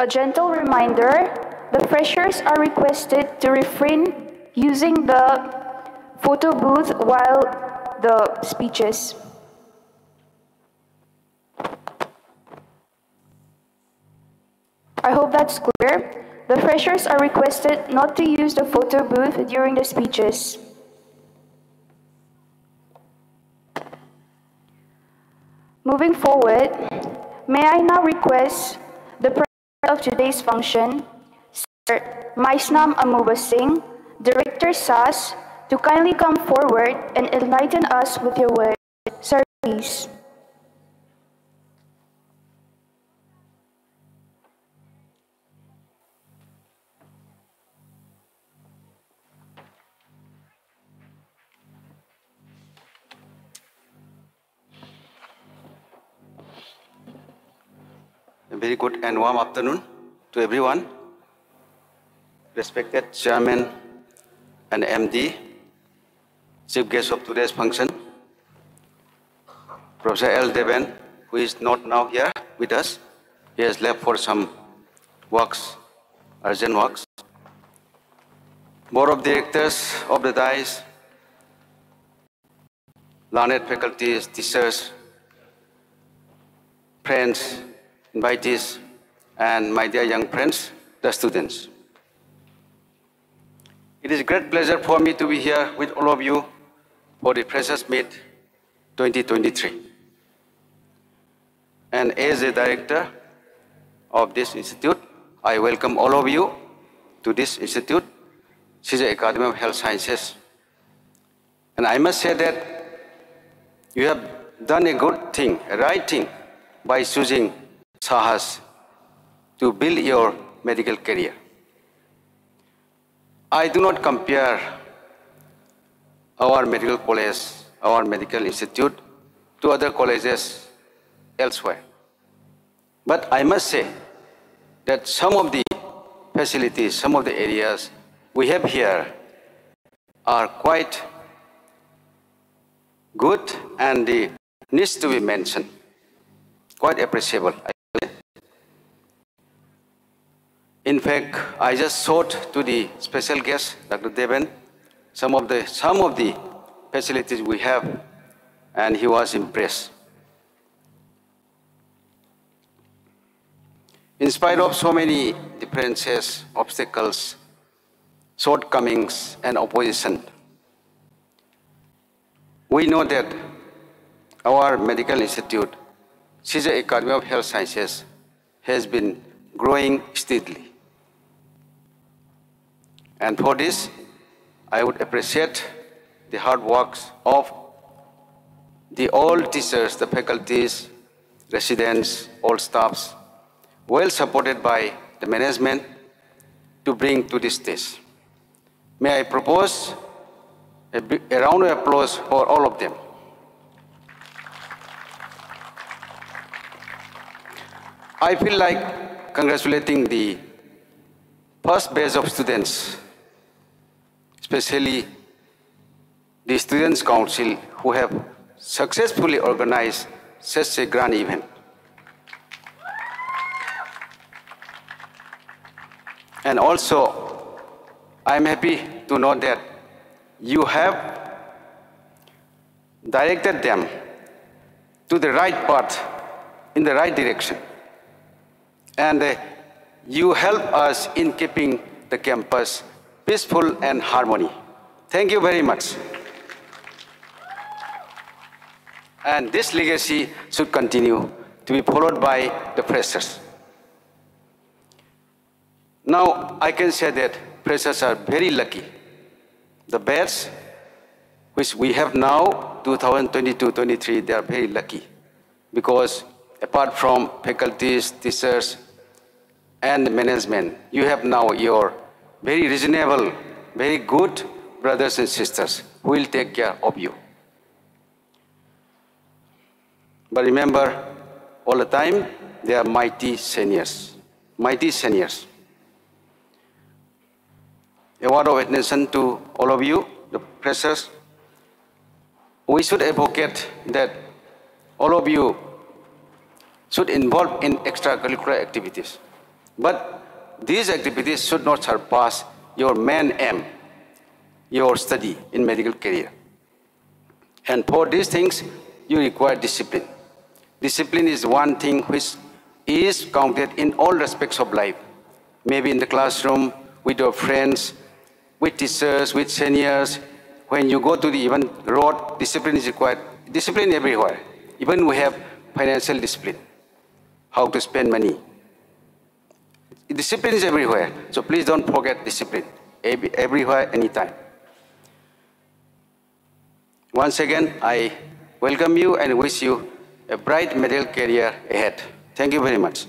A gentle reminder, the freshers are requested to refrain using the photo booth while the speeches. I hope that's clear. The freshers are requested not to use the photo booth during the speeches. Moving forward, may I now request of today's function, Sir Maisnam Amuba Singh, Director SAHS, to kindly come forward and enlighten us with your words. Sir, please. Very good and warm afternoon to everyone. Respected Chairman and MD, Chief Guest of today's function, Professor L. Deven, who is not now here with us. He has left for some works, urgent works. Board of Directors of the DICE, learned faculties, teachers, friends, invitees, and my dear young friends, the students. It is a great pleasure for me to be here with all of you for the Freshers Meet 2023. And as a director of this institute, I welcome all of you to this institute, Shija Academy of Health Sciences. And I must say that you have done a good thing, a right thing, by choosing Sahas to build your medical career. I do not compare our medical college, our medical institute to other colleges elsewhere. But I must say that some of the facilities, some of the areas we have here are quite good and needs to be mentioned, quite appreciable. In fact, I just showed to the special guest, Dr. Devan, some of the, some of the facilities we have, and he was impressed. In spite of so many differences, obstacles, shortcomings, and opposition, we know that our medical institute, Shija Academy of Health Sciences, has been growing steadily. And for this, I would appreciate the hard works of the all teachers, the faculties, residents, all staffs, well supported by the management to bring to this stage. May I propose a, a round of applause for all of them. I feel like congratulating the first batch of students especially the Students' Council who have successfully organized such a grand event. And also, I'm happy to know that you have directed them to the right path, in the right direction. And uh, you help us in keeping the campus peaceful and harmony. Thank you very much. And this legacy should continue to be followed by the freshers. Now, I can say that freshers are very lucky. The batch which we have now, 2022-23, they are very lucky because apart from faculties, teachers, and management, you have now your very reasonable, very good brothers and sisters who will take care of you. But remember, all the time, they are mighty seniors, mighty seniors. A word of attention to all of you, the pressers. We should advocate that all of you should involve in extracurricular activities But these activities should not surpass your main aim, your study in medical career. And for these things, you require discipline. Discipline is one thing which is counted in all respects of life. Maybe in the classroom, with your friends, with teachers, with seniors. When you go to the even road, discipline is required. Discipline everywhere. Even we have financial discipline, how to spend money. Discipline is everywhere. So please don't forget discipline, everywhere, anytime. Once again, I welcome you and wish you a bright medical career ahead. Thank you very much.